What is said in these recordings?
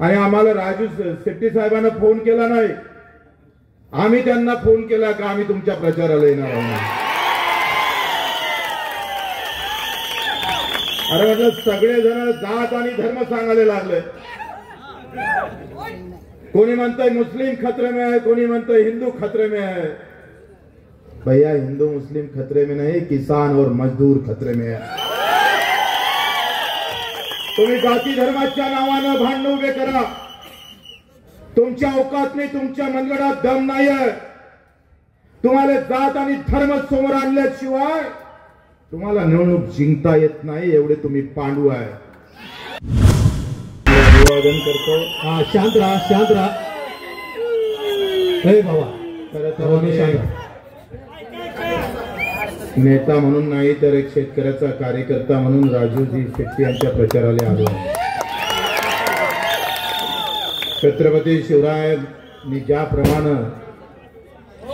आणि आम्हाला राजू शेट्टी साहेबांना फोन केला नाही. आम्ही त्यांना फोन केला का आम्ही तुमच्या प्रचाराला येणार आहोत? अरे म्हणजे सगळे जण जात आणि धर्म सांगायला लागले. कोणी म्हणतंय मुस्लिम खतरे में आहे कोणी म्हणतंय हिंदू खतरे में आहे. भैया हिंदू मुस्लिम खतरे में नाही किसान और मजदूर खतरे में है. तुम्ही जाती धर्माच्या नावानं भांडण उभे करा. तुमच्या अवकात नाही तुमच्या मनगडात दम नाही आहे तुम्हाला जात आणि धर्म समोर आणल्याशिवाय तुम्हाला निवडणूक जिंकता येत नाही एवढे तुम्ही पांडू आहे. अभिवादन करतो. हा शांत राहा शांत राहा. बाबा शांत. नेता म्हणून नाही तर एक शेतकऱ्याचा कार्यकर्ता म्हणून राजूजी शेट्टी यांच्या प्रचाराला आलो आहे. छत्रपती शिवरायांनी ज्याप्रमाणे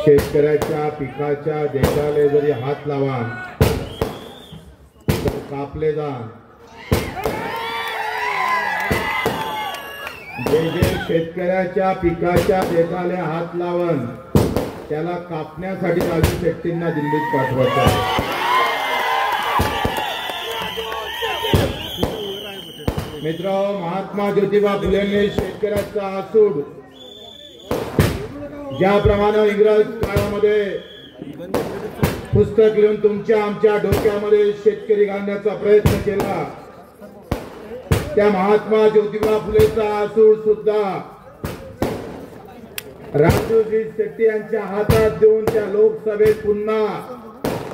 शेतकऱ्याच्या पिकाच्या देशाला जरी हात लावा तर कापले जा जे जे शेतकऱ्याच्या पिकाच्या देशाला हात लावण त्याला कापण्यासाठी राजू शेट्टींना दिल्लीत पाठवायचं आहे. मित्र महात्मा ज्योतिबा फुलेंनी शेतकऱ्याचा आसूड. ज्याप्रमाणे इंग्रज काळामध्ये पुस्तक लिहून तुमच्या आमच्या डोक्यामध्ये शेतकरी घालण्याचा प्रयत्न केला त्या महात्मा ज्योतिबा फुलेचा आसूड सुद्धा राजूजी शेट्टी यांच्या हातात देऊन त्या लोकसभेत पुन्हा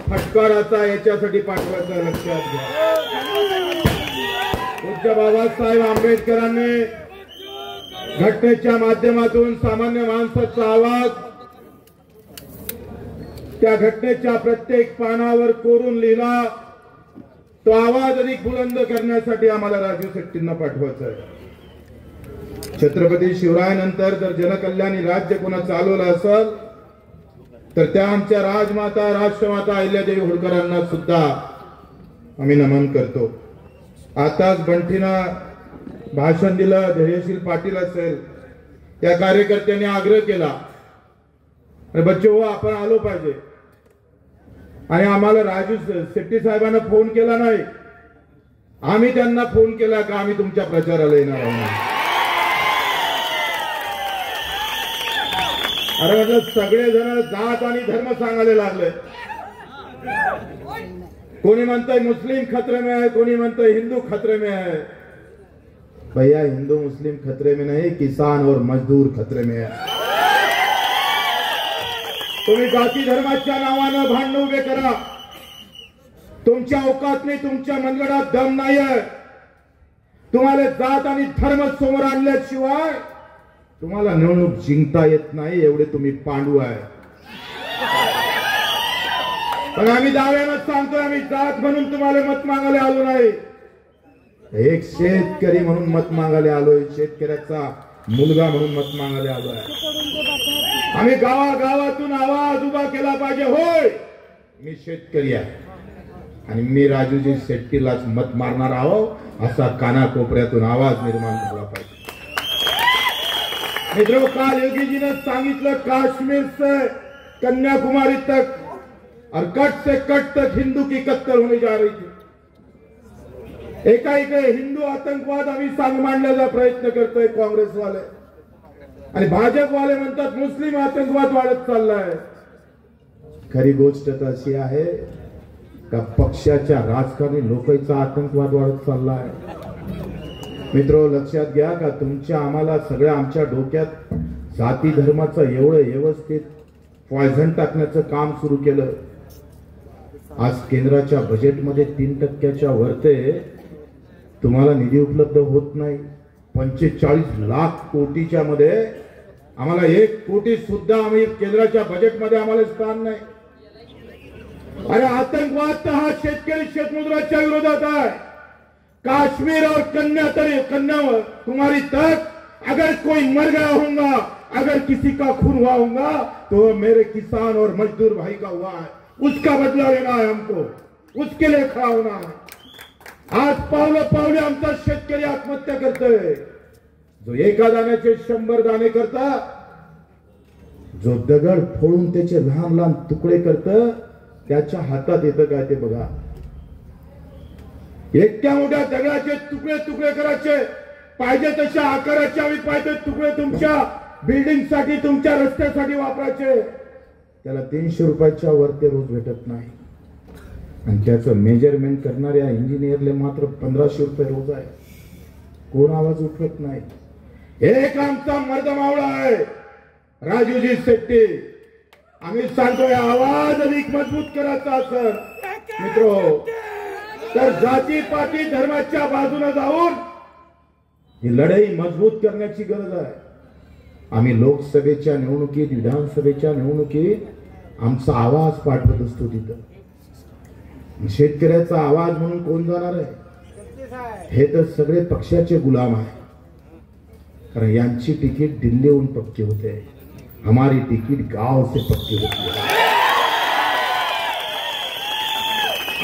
फटकाराचा याच्यासाठी पाठवायचा लक्षात घ्या. पूज्य बाबासाहेब आंबेडकरांनी घटनेच्या माध्यमातून सामान्य माणसाचा आवाज त्या घटनेच्या प्रत्येक पानावर कोरून लिहिला. तो आवाज अधिक बुलंद करण्यासाठी आम्हाला राजू शेट्टींना पाठवायचा आहे. छत्रपती शिवरायानंतर जर जनकल्याणी राज्य कोणा चालवलं असेल तर त्या आमच्या राजमाता राष्ट्रमाता अहिल्यादेवी होळकरांना सुद्धा आम्ही नमन करतो. आताच बंटीनं भाषण दिलं धैर्यशील पाटील असेल. त्या कार्यकर्त्यांनी आग्रह केला अरे बच्चे हो आपण आलो पाहिजे. आणि आम्हाला राजू शेट्टी साहेबांना फोन केला नाही. आम्ही त्यांना फोन केला का आम्ही तुमच्या प्रचाराला येणार आहोत? अरे म्हटलं सगळे जण जात आणि धर्म सांगायला लागले. कोणी म्हणतंय मुस्लिम खतरे में है कोणी म्हणतंय हिंदू खतरे में है भैया हिंदू मुस्लिम खतरे में नहीं किसान और मजदूर खतरे में है. तुम्ही जाती धर्माच्या नावानं भांडण उभे करा. तुमच्या औकात नाही तुमच्या मनगडात दम नाही आहे तुम्हाला जात आणि धर्म समोर आणल्याशिवाय तुम्हाला निवडणूक जिंकता येत नाही एवढे तुम्ही पांडू आहे. पण आम्ही दाव्यानं सांगतोय आम्ही जात म्हणून तुम्हाला मत मागायला आलो नाही. एक शेतकरी म्हणून मत मागायला आलोय शेतकऱ्याचा मुलगा म्हणून मत मागायला आलो आहे आम्ही गावागावातून आवाज उभा केला पाहिजे होय! मी शेतकरी आहे. आणि मी राजूजी शेट्टीलाच मत मारणार आहो असा कानाकोपऱ्यातून आवाज निर्माण झाला पाहिजे. मित्रों काल योगी जी ने सांगितलं काश्मीर से कन्याकुमारी तक और कट से कट तक हिंदू की कत्तल होने जा रही थी। एकाएक हिंदू आतंकवाद आम्ही सांग मांडण्याचा प्रयत्न करतोय काँग्रेसवाले आणि भाजपवाले म्हणतात मुस्लिम आतंकवाद वाढत चाललाय खरी गोष्ट तर अशी आहे का पक्षाच्या राजकारणी लोकांचा आतंकवाद वाढत चाललाय मित्र लक्षात घ्या का? तुमच्या आम्हाला सगळ्या आमच्या डोक्यात जाती धर्माचं एवढं व्यवस्थित पॉयझन टाकण्याचं काम सुरू केलं. आज केंद्राच्या बजेटमध्ये तीन टक्क्याच्या वरते तुम्हाला निधी उपलब्ध होत नाही. पंचेचाळीस लाख कोटीच्या मध्ये आम्हाला एक कोटी सुद्धा आम्ही केंद्राच्या बजेटमध्ये आम्हाला स्थान नाही. अरे आतंकवाद तर हा शेतकरी शेतमजुराच्या विरोधात आहे. काश्मीर और कन्या कन्यावर तक अगर कोई मर गया होगा अगर किसी का खून हुआ होगा तो मेरे किसान और मजदूर भाई का हुआ है। उसका बदला लेना है हमको। उसके लिए खड़ा होना है। आज पावलं पावले आमचा शेतकरी आत्महत्या करतोय जो एका दाण्याचे शंभर दाणे करता जो दगड फोडून त्याचे लहान लहान तुकडे करत त्याच्या हातात येतं काय ते बघा. इतक्या मोठ्या दगडाचे तुकडे तुकडे करायचे. पाहिजे तशा आकाराचे आम्ही पाहिजे तुकडे तुमच्या बिल्डिंगसाठी तुमच्या रस्त्यासाठी वापरायचे. त्याला तीनशे रुपयाच्या वर ते रोज भेटत नाही. आणि त्याचं मेजरमेंट करणाऱ्या इंजिनियरले मात्र पंधराशे रुपये रोज आहे. कोण आवाज उठवत नाही. एक आमचा मर्द मावळा आहे. राजूजी शेट्टी. आम्ही सांगतोय आवाज अधिक मजबूत करायचा सर मित्र तर जाती पाती धर्माच्या बाजूला जाऊन ही लढाई मजबूत करण्याची गरज आहे. आम्ही लोकसभेच्या निवडणुकीत विधानसभेच्या निवडणुकीत आमचा आवाज पाठवत असतो तिथं. शेतकऱ्याचा आवाज म्हणून कोण जाणार आहे? हे तर सगळे पक्षाचे गुलाम आहे. कारण यांची तिकीट दिल्लीहून पक्की होते. हमारी तिकीट गाव से पक्की होती. है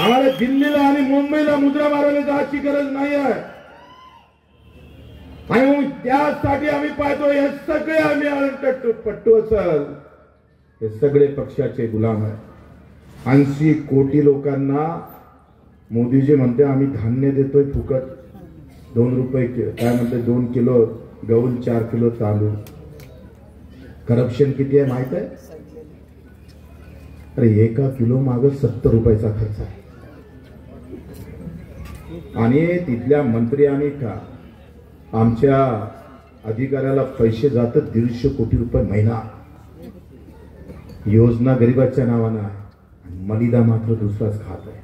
आम्हाला दिल्लीला आणि मुंबईला मुद्रा मारायला जायची गरज नाही आहे. आणि मग त्यासाठी आम्ही पाहतो हे सगळे आम्ही अळटट्टू पट्टू असल. हे सगळे पक्षाचे गुलाम आहे ऐंशी कोटी लोकांना मोदीजी म्हणते आम्ही धान्य देतोय फुकट. दोन रुपये काय म्हणते दोन किलो गहू चार किलो तांदूळ. करप्शन किती आहे माहीत आहे? अरे एका किलो माग सत्तर रुपयाचा खर्च आहे. आणि तिथल्या मंत्री आणि का आमच्या अधिकाऱ्याला पैसे जातात दीडशे कोटी रुपये महिना. योजना गरीबाच्या नावानं आहे. आणि मलिदा मात्र दुसराच खात आहे.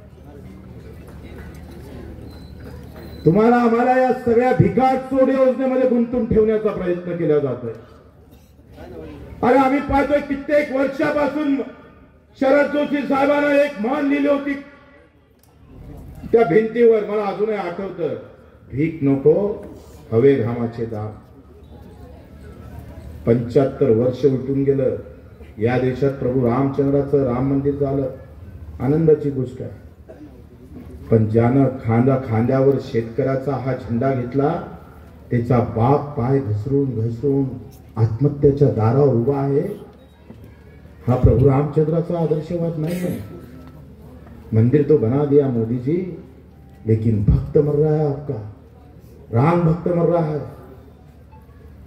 तुम्हाला आम्हाला या सगळ्या भिकार चोड योजनेमध्ये गुंतून ठेवण्याचा प्रयत्न केला जातोय अरे आम्ही पाहतोय कित्येक वर्षापासून शरद जोशी साहेबांना एक मान लिहिली होती त्या भिंतीवर मला अजूनही आठवतं भीक नको हवे घामाचे दाम पंच्याहत्तर वर्ष उलटून गेलं. या देशात प्रभू रामचंद्राचं राम मंदिर झालं. आनंदाची गोष्ट आहे. पण ज्यानं खांदा खांद्यावर शेतकऱ्याचा हा झेंडा घेतला त्याचा बाप पाय घसरून घसरून आत्महत्याच्या दारावर उभा आहे. हा प्रभू रामचंद्राचा आदर्शवाद नाही आहे मंदिर तो बना दिया मोदी जी लेकिन भक्त मर रहा है आपका। राम भक्त मर रहा है।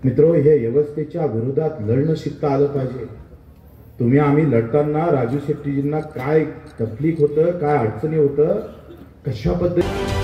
मित्रो हे व्यवस्थेच्या विरोधात लढणं शिकता आलं पाहिजे. तुम्ही आम्ही लढताना राजू शेट्टीजींना काय तकलीफ होतं काय अडचणी होतं कशा पद्धती